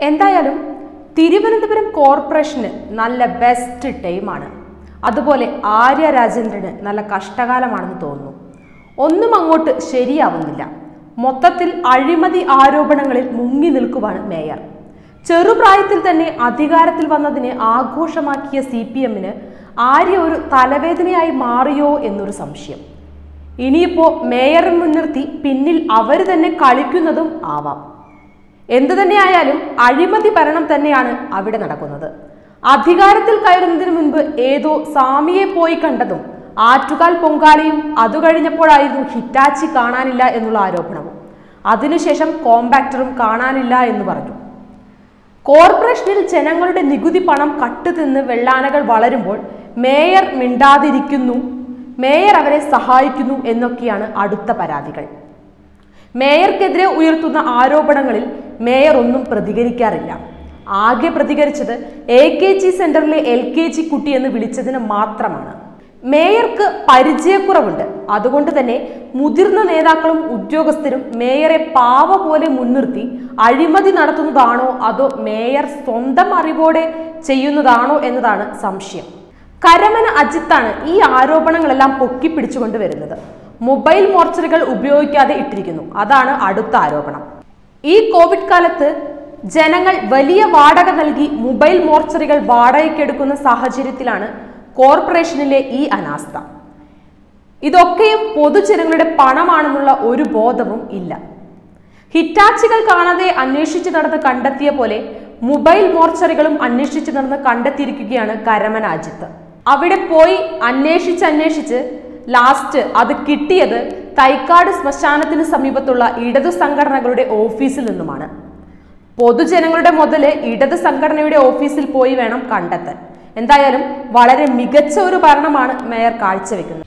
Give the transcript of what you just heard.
എന്തായാലും തിരുവനന്തപുരം കോർപ്പറേഷന് നല്ല ബെസ്റ്റ് ടൈമാണ് അതുപോലെ ആര്യ രാജേന്ദ്രന് നല്ല കഷ്ടകാലമാണെന്ന് തോന്നുന്നു. ഒന്നും അങ്ങോട്ട് ശരിയാവുന്നില്ല. മൊത്തത്തിൽ അഴിമതി ആരോപണങ്ങളിൽ മുങ്ങി നിൽക്കുവാണ് മേയർ. ചെറുപ്രായത്തിൽ തന്നെ അധികാരത്തിൽ വന്നതിനെ ആഘോഷമാക്കിയ സി പി എമ്മിന് ആര്യ ഒരു തലവേദനയായി മാറിയോ എന്നൊരു സംശയം. ഇനിയിപ്പോ മേയറെ മുൻനിർത്തി പിന്നിൽ അവർ തന്നെ കളിക്കുന്നതും ആവാം. എന്തു തന്നെയായാലും അഴിമതി ഭരണം തന്നെയാണ് അവിടെ നടക്കുന്നത്. അധികാരത്തിൽ കയറുന്നതിന് മുൻപ് ഏതോ സ്വാമിയെ പോയി കണ്ടതും ആറ്റുകാൽ പൊങ്കാലയും അതു കഴിഞ്ഞപ്പോഴായിരുന്നു ഹിറ്റാച്ചി കാണാനില്ല എന്നുള്ള ആരോപണവും. അതിനുശേഷം കോമ്പാക്ടറും കാണാനില്ല എന്ന് പറഞ്ഞു. കോർപ്പറേഷനിൽ ജനങ്ങളുടെ നികുതി പണം കട്ടുതിന്ന് വെള്ളാനകൾ വളരുമ്പോൾ മേയർ മിണ്ടാതിരിക്കുന്നു മേയർ അവരെ സഹായിക്കുന്നു എന്നൊക്കെയാണ് അടുത്ത പരാതികൾ. മേയർക്കെതിരെ ഉയർത്തുന്ന ആരോപണങ്ങളിൽ മേയർ ഒന്നും പ്രതികരിക്കാറില്ല. ആകെ പ്രതികരിച്ചത് എ കെ ജി സെന്ററിലെ എൽ കെ ജി കുട്ടി എന്ന് വിളിച്ചതിന് മാത്രമാണ്. മേയർക്ക് പരിചയക്കുറവുണ്ട്. അതുകൊണ്ട് തന്നെ മുതിർന്ന നേതാക്കളും ഉദ്യോഗസ്ഥരും മേയറെ പാവ പോലെ മുൻനിർത്തി അഴിമതി നടത്തുന്നതാണോ അതോ മേയർ സ്വന്തം അറിവോടെ ചെയ്യുന്നതാണോ എന്നതാണ് സംശയം. കരമന അജിത്താണ് ഈ ആരോപണങ്ങളെല്ലാം പൊക്കിപ്പിടിച്ചുകൊണ്ട് വരുന്നത്. മൊബൈൽ മോർച്ചറികൾ ഉപയോഗിക്കാതെ ഇട്ടിരിക്കുന്നു. അതാണ് അടുത്ത ആരോപണം. ഈ കോവിഡ് കാലത്ത് ജനങ്ങൾ വലിയ വാടക നൽകി മൊബൈൽ മോർച്ചറികൾ വാടകയ്ക്കെടുക്കുന്ന സാഹചര്യത്തിലാണ് കോർപ്പറേഷനിലെ ഈ അനാസ്ഥ. ഇതൊക്കെയും പൊതുജനങ്ങളുടെ പണമാണെന്നുള്ള ഒരു ബോധവും ഇല്ല. ഹിറ്റാച്ചികൾ കാണാതെ അന്വേഷിച്ചു നടന്ന് കണ്ടെത്തിയ പോലെ മൊബൈൽ മോർച്ചറികളും അന്വേഷിച്ചു നടന്ന് കണ്ടെത്തിയിരിക്കുകയാണ് കരമനാജിത്ത് അവിടെ പോയി അന്വേഷിച്ച് അന്വേഷിച്ച് ലാസ്റ്റ് അത് കിട്ടിയത് തൈക്കാട് ശ്മശാനത്തിന് സമീപത്തുള്ള ഇടതു സംഘടനകളുടെ ഓഫീസിൽ നിന്നുമാണ്. പൊതുജനങ്ങളുടെ മുതൽ ഇടത് സംഘടനയുടെ ഓഫീസിൽ പോയി വേണം കണ്ടെത്താൻ. എന്തായാലും വളരെ മികച്ച ഒരു ഭരണമാണ് മേയർ കാഴ്ചവെക്കുന്നത്.